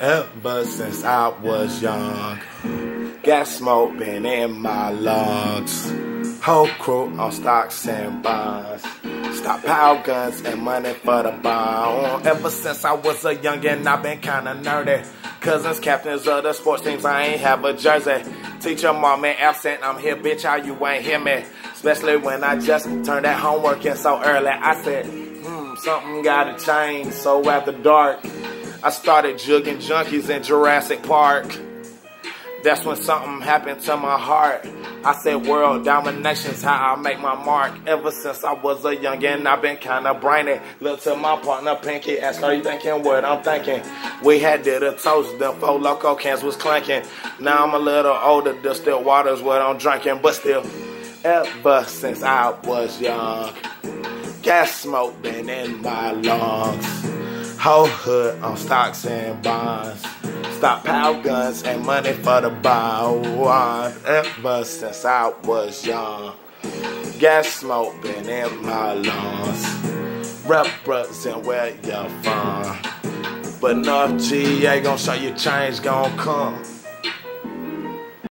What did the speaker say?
ever since I was young. Got been in my lungs. Whole crew on stocks and bonds. Stockpile guns and money for the bond. Ever since I was a youngin', I've been kinda nerdy. Cousins, captains of the sports teams, I ain't have a jersey. Teacher, mom, man, absent, I'm here, bitch, how you ain't hear me? Especially when I just turned that homework in so early. I said, hmm, something gotta change. So after dark, I started jugging junkies in Jurassic Park. That's when something happened to my heart. I said world domination's how I make my mark. Ever since I was a youngin', I've been kinda brainy. Look to my partner Pinky, ask her you thinking what I'm thinking. We had did a toast, them Four Loko cans was clanking. Now I'm a little older, distilled water's what I'm drinking, but still, ever since I was young, gas smoke been in my lungs. Whole hood on stocks and bonds. Stockpile guns and money for the bond. Ever since I was young, gas smoke been in my lungs. Represent where you're from. But North GA gon' show you change gon' come.